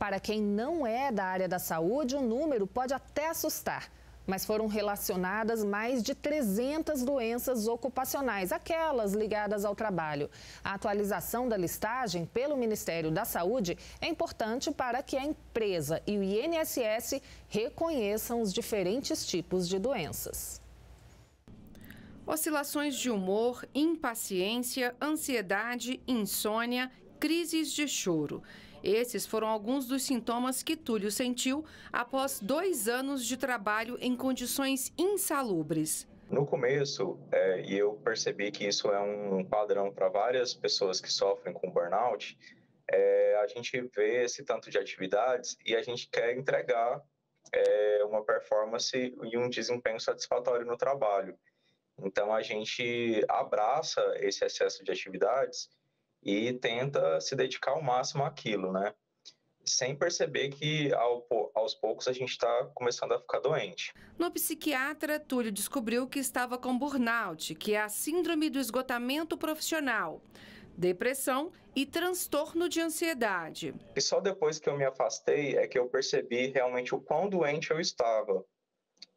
Para quem não é da área da saúde, o número pode até assustar mas foram relacionadas mais de 300 doenças ocupacionais, aquelas ligadas ao trabalho. A atualização da listagem pelo Ministério da Saúde é importante para que a empresa e o INSS reconheçam os diferentes tipos de doenças. Oscilações de humor, impaciência, ansiedade, insônia, crises de choro. Esses foram alguns dos sintomas que Túlio sentiu após dois anos de trabalho em condições insalubres. No começo, é, e eu percebi que isso é um padrão para várias pessoas que sofrem com burnout, é, a gente vê esse tanto de atividades e a gente quer entregar é, uma performance e um desempenho satisfatório no trabalho. Então, a gente abraça esse excesso de atividades e tenta se dedicar ao máximo àquilo, né? Sem perceber que ao, aos poucos a gente está começando a ficar doente. No psiquiatra, Túlio descobriu que estava com burnout, que é a síndrome do esgotamento profissional, depressão e transtorno de ansiedade. E só depois que eu me afastei é que eu percebi realmente o quão doente eu estava.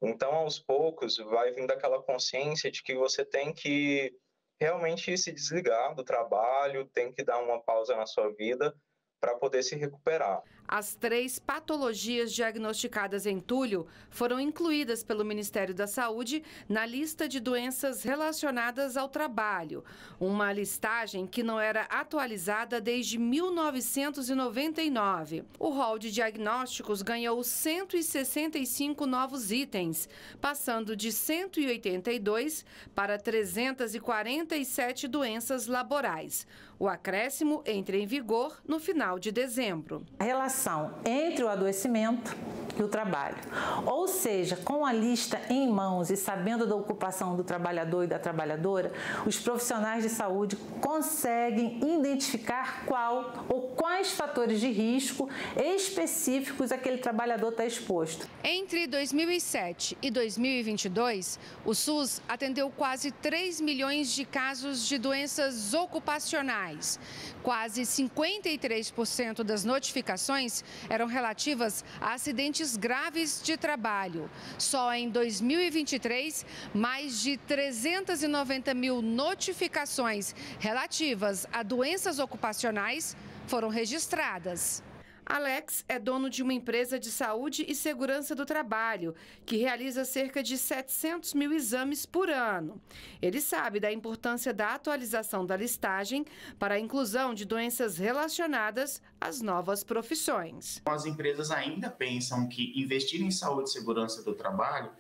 Então, aos poucos, vai vindo aquela consciência de que você tem que realmente se desligar do trabalho, tem que dar uma pausa na sua vida para poder se recuperar. As três patologias diagnosticadas em Túlio foram incluídas pelo Ministério da Saúde na lista de doenças relacionadas ao trabalho, uma listagem que não era atualizada desde 1999. O rol de diagnósticos ganhou 165 novos itens, passando de 182 para 347 doenças laborais. O acréscimo entra em vigor no final de dezembro. A relação entre o adoecimento e o trabalho. Ou seja, com a lista em mãos e sabendo da ocupação do trabalhador e da trabalhadora, os profissionais de saúde conseguem identificar qual ou quais fatores de risco específicos aquele trabalhador está exposto. Entre 2007 e 2022, o SUS atendeu quase 3 milhões de casos de doenças ocupacionais. Quase 53% das notificações eram relativas a acidentes graves de trabalho. Só em 2023, mais de 390 mil notificações relativas a doenças ocupacionais foram registradas. Alex é dono de uma empresa de saúde e segurança do trabalho, que realiza cerca de 700 mil exames por ano. Ele sabe da importância da atualização da listagem para a inclusão de doenças relacionadas às novas profissões. As empresas ainda pensam que investir em saúde e segurança do trabalho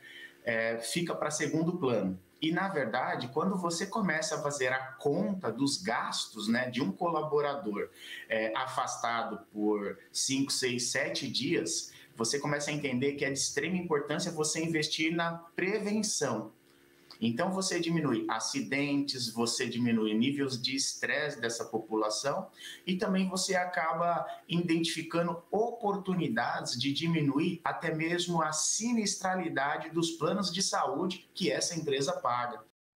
é, fica para segundo plano. E, na verdade, quando você começa a fazer a conta dos gastos né, de um colaborador é, afastado por 5, 6, 7 dias, você começa a entender que é de extrema importância você investir na prevenção. Então, você diminui acidentes, você diminui níveis de estresse dessa população e também você acaba identificando oportunidades de diminuir até mesmo a sinistralidade dos planos de saúde que essa empresa paga.